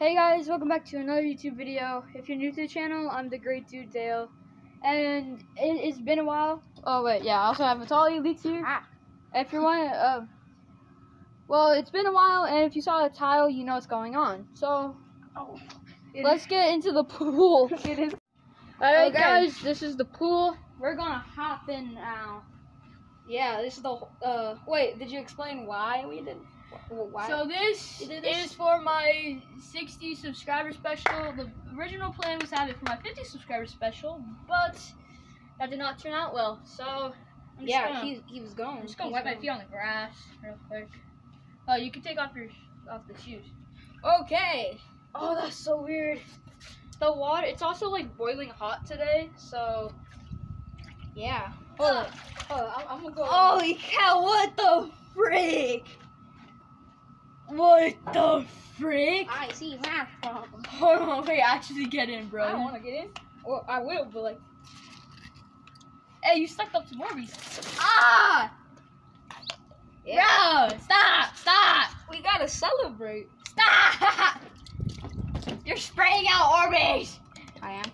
Hey guys, welcome back to another YouTube video. If you're new to the channel, I'm the great dude Dale. And it, has been a while. Oh wait, yeah, I also have Atali Leaks here. Ah. If you're one, uh, well, it's been a while, and if you saw the tile, you know what's going on. So, Oh, let's get into the pool. Alright Okay. guys, this is the pool. We're gonna hop in now. Yeah, this is the. Uh, wait, did you explain why we did? Why? So this this? is for my 60 subscriber special. The original plan was to have it for my 50 subscriber special, but that did not turn out well. So I'm yeah, gonna, he he was gone. I'm just gonna He's wipe my feet on the grass real quick. Oh, you can take off your off the shoes. Okay. Oh, that's so weird. The water, it's also like boiling hot today, so Yeah. hold on, hold on, I'm, I'm gonna go. Holy cow! What the frick? What the frick? I see math problem. Hold on, wait, actually get in, bro. I don't want to get in. Well, I will, but like. Hey, you sucked up some Orbeez. Ah! Bro, stop, stop, We gotta celebrate. stop! You're spraying out Orbeez. I am.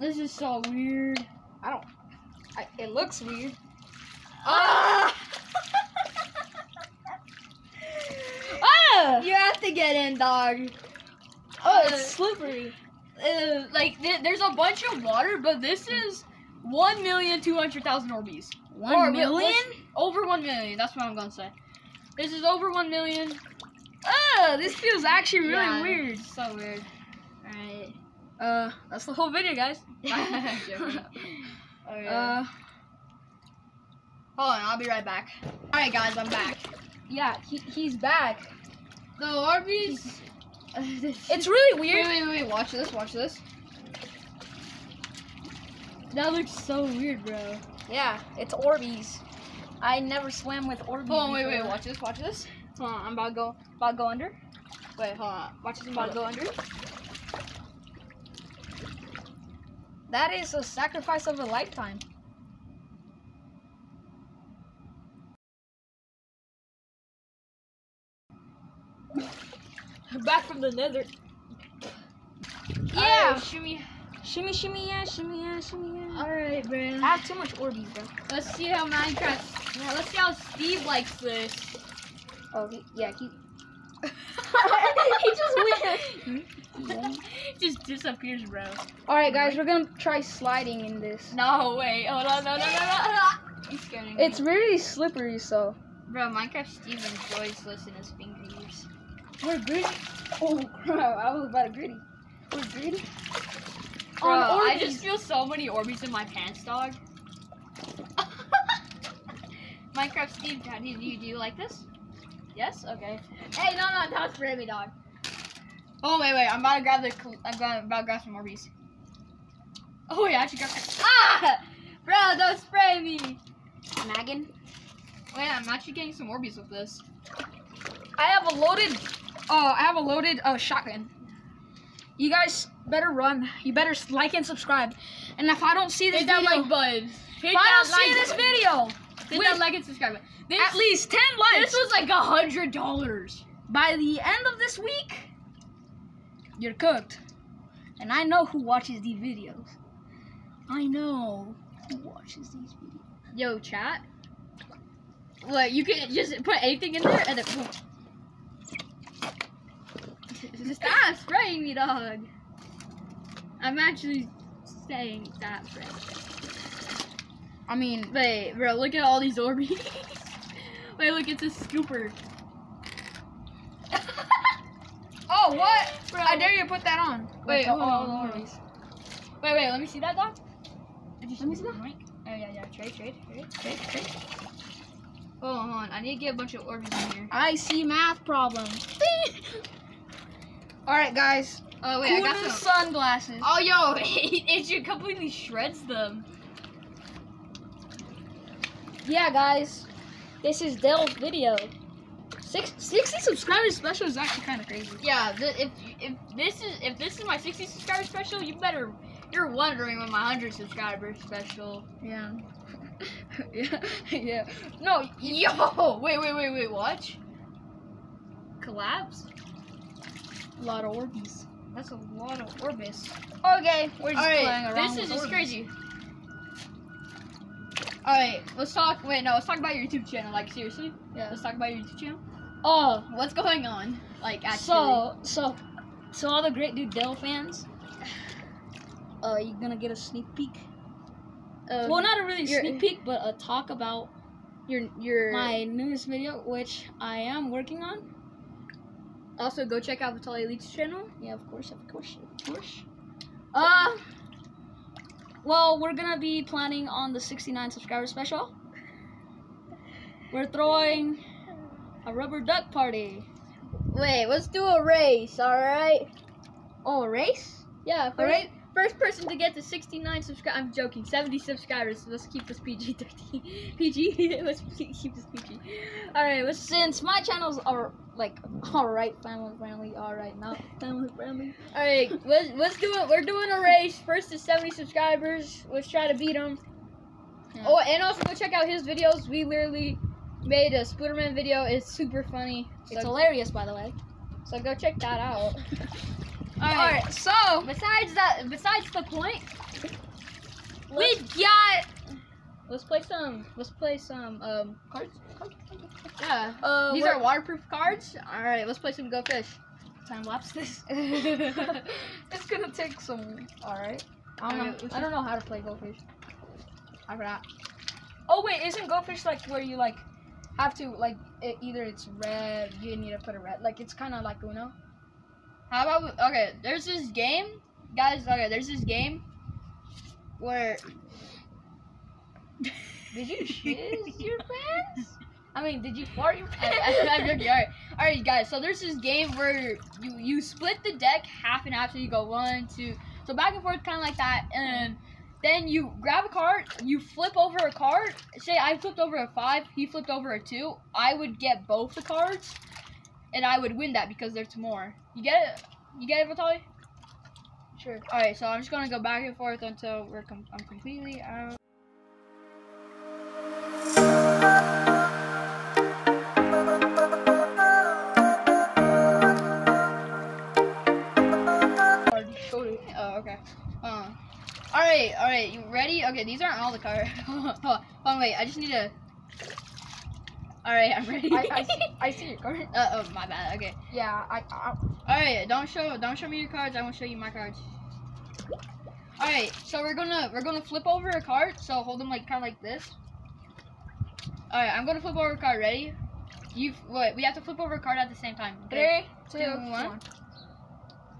This is so weird. I don't. I, it looks weird. Ah! ah! You have to get in, dog. Oh, it's slippery. Uh, like th- there's a bunch of water, but this is one million two hundred thousand Orbeez. One Or, million? Over one million. That's what I'm gonna say. This is over one million. Oh, this feels actually really Yeah, weird. So weird. Alright. Uh, that's the whole video, guys. uh, Uh, hold on, I'll be right back. Alright, guys, I'm back. yeah, he, he's back. The Orbeez. It's really weird. wait, wait, wait. Watch this. Watch this. That looks so weird, bro. Yeah, it's Orbeez. I never swam with Orbeez. Hold on, wait, wait. Watch this. Watch this. Hold on, I'm about to go, about to go under. Wait, hold on. Watch this. I'm about to go under. That is a sacrifice of a lifetime. Back from the nether. Yeah. Alright, shimmy. Shimmy, shimmy, yeah, shimmy, yeah, shimmy, yeah. Alright, bro. I have too much Orbeez, bro. Let's see how Minecraft. Yeah, let's see how Steve likes this. Oh, he, yeah, he. he just went. Hmm? just disappears, bro. All right, guys, we're gonna try sliding in this. No, wait. Hold on. No, no, no, no. no. He's scaring me. It's really slippery, so. Bro, Minecraft Steve enjoys listening his fingers. We're gritty. Oh crap! I was about to gritty. We're gritty. Bro, I just feel so many Orbeez in my pants, dog. Minecraft Steve, how do you, do you, like this? Yes? Okay. Hey, no, no, don't spray me, dog. Oh, wait, wait, I'm about to grab the, I'm about, about to grab some Orbeez. Oh, yeah, I actually grabbed Ah! Bro, don't spray me. Nagging. Wait, I'm actually getting some Orbeez with this. I have a loaded. Oh, I have a loaded uh, shotgun. You guys better run. You better like and subscribe. And if I don't see this video, Hit that video, like button. Hit if I don't see like this button. video, Hit with that like and subscribe button. This, at least ten likes this was like a hundred dollars. by the end of this week, you're cooked. And I know who watches these videos. I know who watches these videos. Yo, chat. What, you can just put anything in there and then. Stop spraying me, dog. I'm actually saying stop spraying. I mean, Wait, bro, look at all these Orbeez. Wait, look, it's a scooper. oh what? Bro. I dare you to put that on. Wait, hold hold on, on. Wait, wait, let me see that, dog. Did you Let me see that. Yoink. Oh, yeah, yeah, trade, trade, trade, trade, trade. Hold on, hold on. I need to get a bunch of Orbeez in here. I see math problems. All right, guys. Oh, wait, I got some. sunglasses. Oh, yo, it, it just completely shreds them. Yeah, guys. This is Dell's video. Six, 60 subscribers special is actually kind of crazy. Yeah, if if this is if this is my 60 subscriber special, you better you're wondering when my 100 subscriber special. Yeah. yeah. Yeah. No, Yo, wait, wait, wait, wait, watch. Collapse. A lot of Orbeez. That's a lot of Orbeez. Okay, we're just All playing right, around this is just crazy. All right, let's talk. Wait, no, let's talk about your YouTube channel. Like seriously, Yeah. let's talk about your YouTube channel. Oh, What's going on? Like actually. so so so all the Great Dude Dale fans. Uh, you're gonna get a sneak peek. uh, well, not a really sneak peek, but a talk about your your. my newest video, which I am working on. Also, go check out Vitaly Elite's channel. Yeah, of course, of course, of course. Uh, well, we're gonna be planning on the 69 subscriber special. We're throwing a rubber duck party. Wait, let's do a race. All right. Oh, a race? Yeah. First, All right. First person to get to 69 subscribers. I'm joking. 70 subscribers. Let's keep this PG 13. PG. let's keep this PG. All right. Let's. Since my channels are like alright, family friendly, alright, not family friendly. All right. Let's let's do it. We're doing a race. First to 70 subscribers. Let's try to beat them. Yeah. Oh, and also go check out his videos. We literally made a Spooderman video. It's super funny. It's hilarious, by the way. so go check that out. All All right. right, so Besides that, besides the point, we got let's play some. Let's play some um cards. cards? Yeah. uh, These we're- waterproof cards. All right, let's play some Go Fish. time lapse this. It's gonna take some. All right. I don't know. Alright, I don't know how to play Go Fish. I forgot. Oh wait, isn't Go Fish like where you like have to like it, either it's red, you need to put a red. Like it's kind of like Uno. How about okay? There's this game, guys. Okay, there's this game where Did you shiz your pants? I mean, did you fart your pants? I'm joking. All right, all right, guys. So there's this game where you you split the deck half and half. So you go one, two, so back and forth, kind of like that, and then you grab a card, you flip over a card. Say I flipped over a five, he flipped over a two. I would get both the cards, and I would win that because there's more. You get it? You get it, Vitaly? Sure. All right. So I'm just gonna go back and forth until we're com- I'm completely out. All right, all right. You ready? Okay, these aren't all the cards. Hold on, hold on, wait. I just need to. All right, I'm ready. I, I, see, I see your card. uh, oh, my bad. Okay. Yeah, I, I All right, don't show don't show me your cards. I won't show you my cards. All right, so we're gonna we're gonna flip over a card. So hold them like kind of like this. All right, I'm gonna flip over a card. Ready? You wait. We have to flip over a card at the same time. Okay? three, two, two, one. one.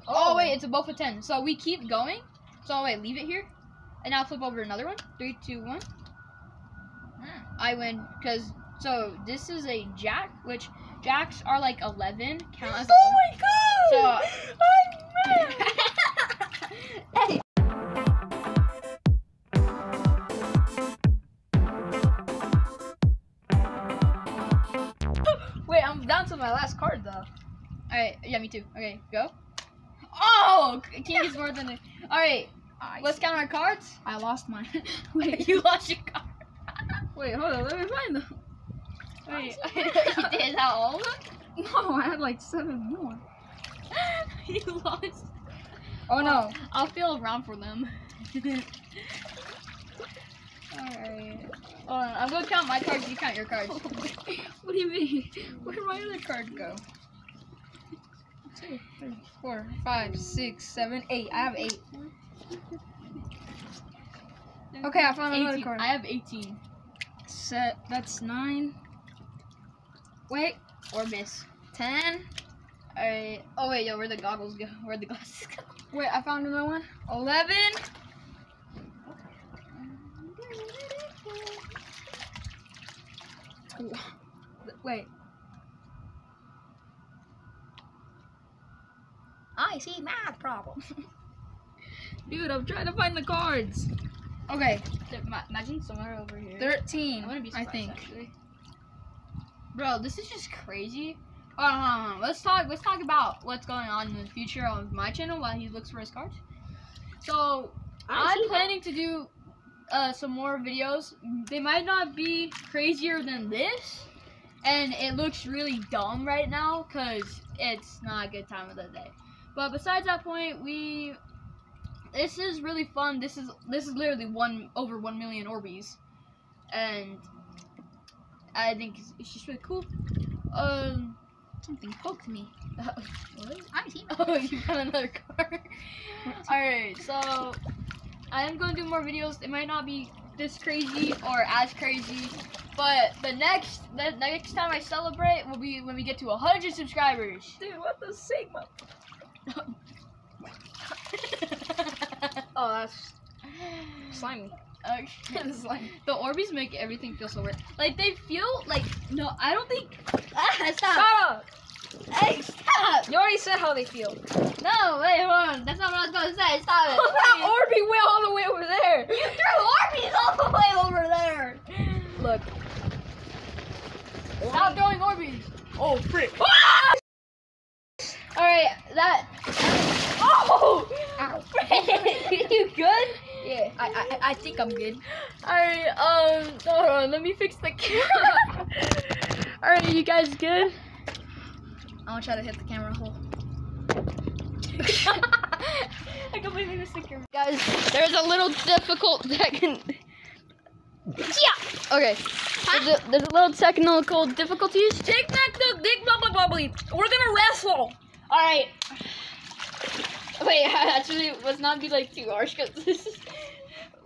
Oh, wait, it's a both of ten. So we keep going. So wait, leave it here, and now flip over another one. Three, two, one. Hmm. I win because so this is a jack, which jacks are like eleven. Count as Oh 11. my god! So- I'm mad. Hey. Wait, I'm down to my last card though. Alright, yeah, me too. Okay, go. Oh, king is more than a. Alright, I, let's count our cards. I lost mine. Wait, you lost your card. Wait, hold on, let me find them. Wait, you did that all of them? No, I had like seven more. you lost. Oh no. I'll feel around for them. Alright. Hold on, I'm gonna count my cards, you count your cards. what do you mean? Where'd my other card go? Two, three, four, five, six, seven, eight. I have eight. Okay, I found another card. I have 18. Set. That's nine. Wait, Or miss. ten. Alright. Oh, wait, yo, where'd the goggles go? Where'd the glasses go? Wait, I found another one. Eleven. Wait. I see math problem. Dude, I'm trying to find the cards. Okay, Imagine somewhere over here. thirteen. I wouldn't be I think. actually. Bro, this is just crazy. Hold on, hold on. Let's talk. Let's talk about what's going on in the future of my channel while he looks for his cards. So I'm planning to do uh, some more videos. They might not be crazier than this, and it looks really dumb right now because it's not a good time of the day. But besides that point, we this is really fun. This is this is literally one over one million Orbeez, and I think it's, it's just really cool. Um, something poked me. what? I'm team. Oh, you got another car. All right, so I am going to do more videos. It might not be this crazy or as crazy, but the next the next time I celebrate will be when we get to 100 subscribers. Dude, what the Sigma? Oh, that's slimy. Uh, the Orbeez make everything feel so weird. Like they feel like no, I don't think. Ah, stop. Shut stop! up! Hey, stop! You already said how they feel. No, wait, hold on. That's not what I was gonna say. Stop it. that Orby went all the way over there. You threw Orbeez all the way over there. Look. Stop throwing Orbeez. Oh, frick. All right, that. Oh! you good? Yeah, I, I, I think I'm good. Alright, um, hold on, let me fix the camera. Alright, you guys good? I'm gonna try to hit the camera hole. I completely missed the camera. Guys, there's a little difficult second. Yeah! Okay. There's a, there's a little technical difficulties. Take back the big bubble bubbly. We're gonna wrestle. Alright. Wait, actually, let's not be like too harsh because this is.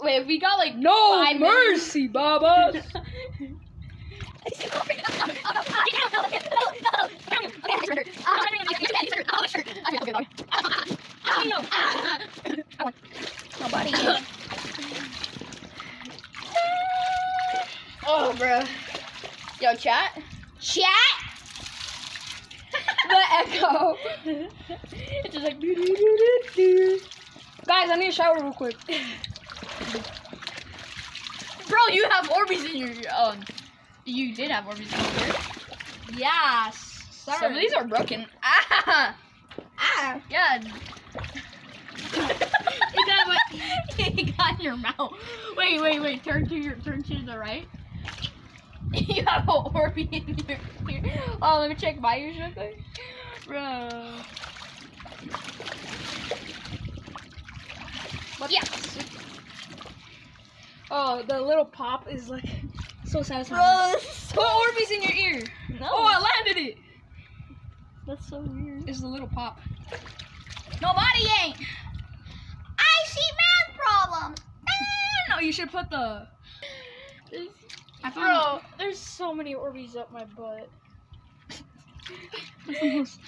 Wait, if we got like No five mercy, Baba. Nobody. oh, bro. Yo, chat. Chat. the echo. it's just like. Guys, I need a shower real quick. Bro, you have Orbeez in your um. You did have Orbeez in your. Yes. Sir. Some of these are broken. Ah. Ah. Yeah. you got what? you got in your mouth. Wait, wait, wait. Turn to your turn to the right. you have a Orbeez in your ear. Oh, let me check my ears real quick. Bro. Yes. Oh, the little pop is like so satisfying. Bro, this is so Put Orbeez in your ear. No. Oh, I landed it. That's so weird. It's the little pop. Nobody ain't. I see math problems. No, you should put the. I Bro, there's so many Orbeez up my butt.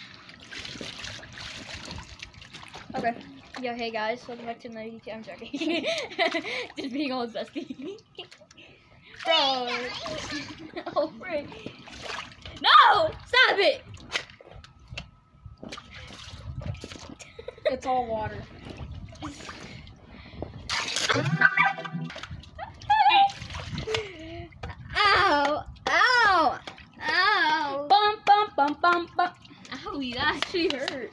Okay. Yo, hey guys, welcome back to another YouTube. I'm joking. Just being all zesty. Bro. oh, frick. No! Stop it! It's all water. Ow! Ow! Ow! Bum bum bum bum bum. Owie, that actually hurt.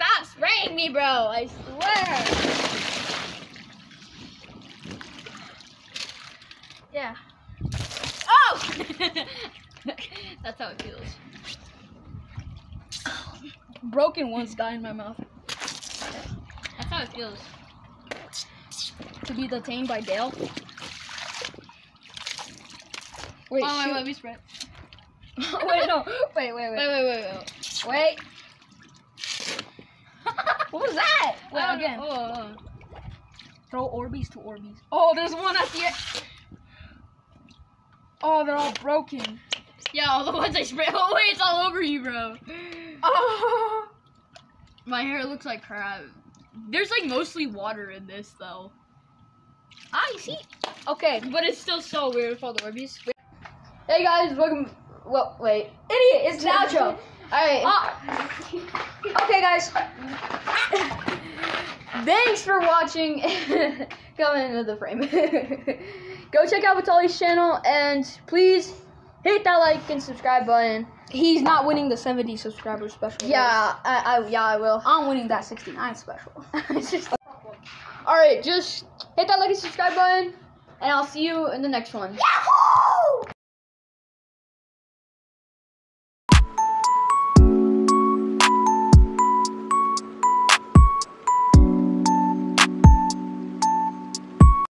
Stop spraying me, bro! I swear! Yeah. Oh! That's how it feels. Broken ones die in my mouth. That's how it feels. To be detained by Dale. Wait, oh, wait, wait, we spread. wait, no. Wait, wait, Wait, wait. wait, wait, wait. Wait. What was that? Wait, Oh, again. Oh, oh, oh. Throw Orbeez to Orbeez. Oh, there's one at the end. Oh, they're all broken. Yeah, all the ones I spray. Oh, wait, it's all over you, bro. Oh. My hair looks like crap. There's like mostly water in this, though. I see? Okay. But it's still so weird with all the Orbeez. Hey guys, welcome. Well, wait. Idiot, it's the outro. Alright. Ah. okay, guys. Thanks for watching. Come into the frame. Go check out Vitali's channel and please hit that like and subscribe button. He's not winning the 70 subscriber special. yeah, I, I, yeah, I will. I'm winning that 69 special. Just- Alright, just hit that like and subscribe button, and I'll see you in the next one. Yahoo!